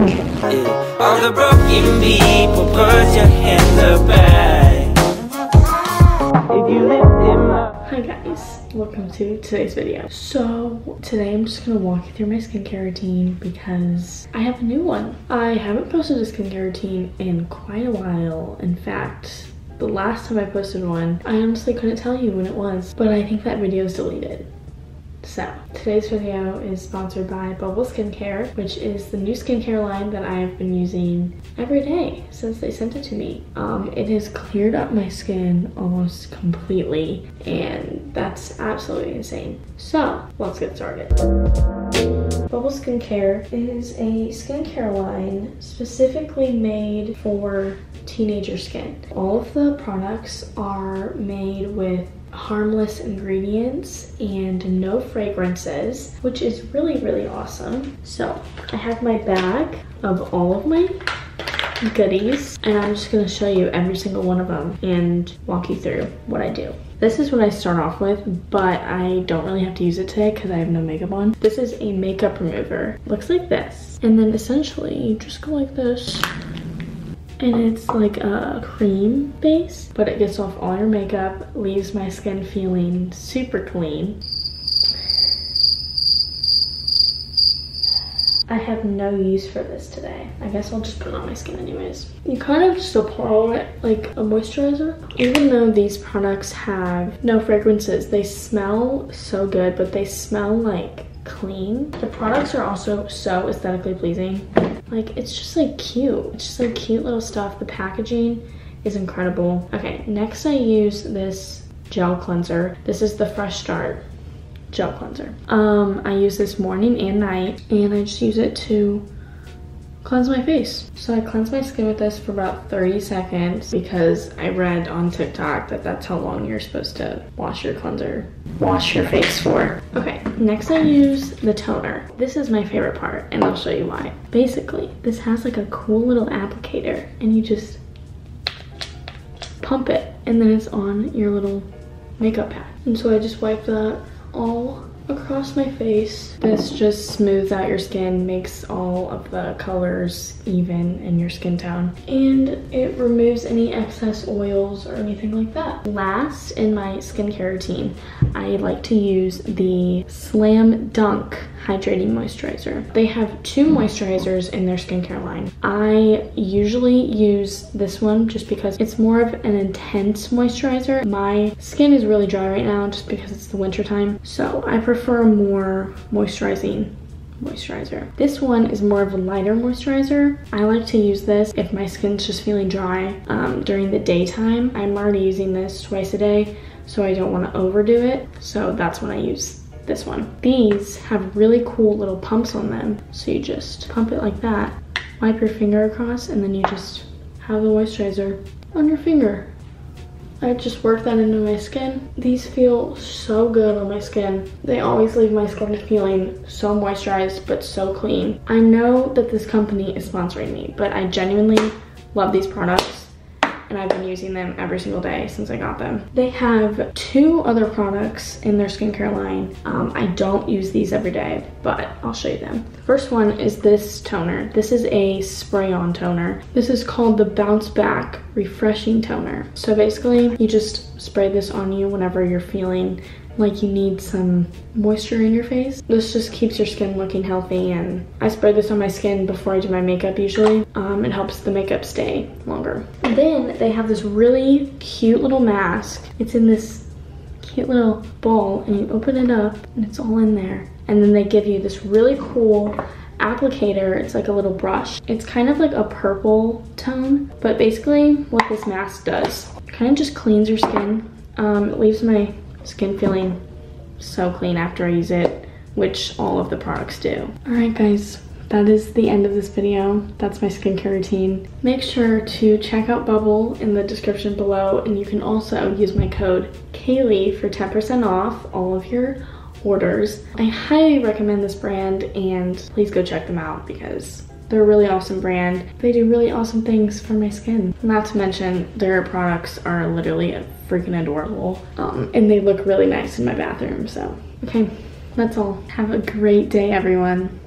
All the broken people, put your hands up. If you lived in my Hi guys, welcome to today's video. So today I'm just gonna walk you through my skincare routine because I have a new one. I haven't posted a skincare routine in quite a while. In fact, the last time I posted one, I honestly couldn't tell you when it was, but I think that video is deleted. So, today's video is sponsored by Bubble Skincare, which is the new skincare line that I've been using every day since they sent it to me. Um, it has cleared up my skin almost completely, and that's absolutely insane. So, let's get started. Bubble Skincare is a skincare line specifically made for teenager skin. All of the products are made with harmless ingredients and no fragrances, which is really, really awesome. So I have my bag of all of my goodies and I'm just gonna show you every single one of them and walk you through what I do. This is what I start off with, but I don't really have to use it today because I have no makeup on. This is a makeup remover. Looks like this. And then essentially you just go like this and it's like a cream base, but it gets off all your makeup, leaves my skin feeling super clean. I have no use for this today. I guess I'll just put it on my skin anyways. You kind of just apply it like a moisturizer. Even though these products have no fragrances, they smell so good, but they smell like clean. The products are also so aesthetically pleasing. Like, it's just like cute. It's just like cute little stuff. The packaging is incredible. Okay, next I use this gel cleanser. This is the Fresh Start gel cleanser. Um, I use this morning and night, and I just use it to cleanse my face. So I cleanse my skin with this for about 30 seconds because I read on TikTok that that's how long you're supposed to wash your cleanser, wash your face for. Okay, next I use the toner. This is my favorite part and I'll show you why. Basically, this has like a cool little applicator and you just pump it and then it's on your little makeup pad. And so I just wipe that all across my face. This just smooths out your skin, makes all of the colors even in your skin tone, and it removes any excess oils or anything like that. Last in my skincare routine, I like to use the Slam Dunk Hydrating Moisturizer. They have two moisturizers in their skincare line. I usually use this one just because it's more of an intense moisturizer. My skin is really dry right now just because it's the winter time, so I prefer more moisturizing moisturizer. This one is more of a lighter moisturizer. I like to use this if my skin's just feeling dry um, during the daytime. I'm already using this twice a day, so I don't want to overdo it. So that's when I use this one. These have really cool little pumps on them. So you just pump it like that, wipe your finger across, and then you just have the moisturizer on your finger. I just work that into my skin. These feel so good on my skin. They always leave my skin feeling so moisturized but so clean. I know that this company is sponsoring me, but I genuinely love these products and I've been using them every single day since I got them. They have two other products in their skincare line. Um, I don't use these every day, but I'll show you them. The first one is this toner. This is a spray-on toner. This is called the Bounce Back Refreshing Toner. So basically, you just spray this on you whenever you're feeling like you need some moisture in your face. This just keeps your skin looking healthy and I spray this on my skin before I do my makeup usually. Um, it helps the makeup stay longer. Then they have this really cute little mask. It's in this cute little ball and you open it up and it's all in there. And then they give you this really cool applicator. It's like a little brush. It's kind of like a purple tone, but basically what this mask does, kind of just cleans your skin. Um, it leaves my skin feeling so clean after I use it, which all of the products do. All right, guys, that is the end of this video. That's my skincare routine. Make sure to check out Bubble in the description below, and you can also use my code Kaylee for 10% off all of your orders. I highly recommend this brand, and please go check them out because they're a really awesome brand. They do really awesome things for my skin. Not to mention, their products are literally freaking adorable. Um, and they look really nice in my bathroom, so. Okay, that's all. Have a great day, everyone.